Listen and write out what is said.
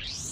you